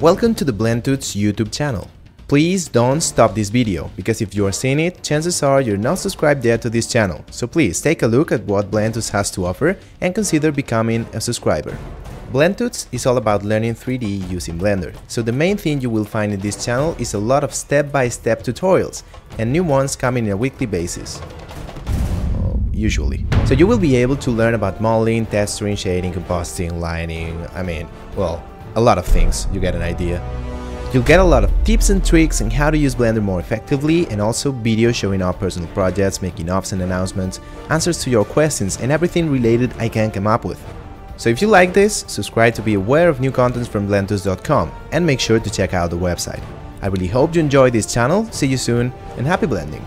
Welcome to the BlendTuts YouTube channel. Please don't stop this video, because if you are seeing it, chances are you're not subscribed yet to this channel, so please take a look at what BlendTuts has to offer and consider becoming a subscriber. BlendTuts is all about learning 3D using Blender, so the main thing you will find in this channel is a lot of step-by-step -step tutorials, and new ones coming on a weekly basis usually. So you will be able to learn about modeling, texturing, shading, compositing, lighting, I mean, well, a lot of things, you get an idea. You'll get a lot of tips and tricks on how to use Blender more effectively and also videos showing off personal projects, making offs and announcements, answers to your questions and everything related I can come up with. So if you like this, subscribe to be aware of new contents from blendtuts.com and make sure to check out the website. I really hope you enjoy this channel, see you soon and happy blending!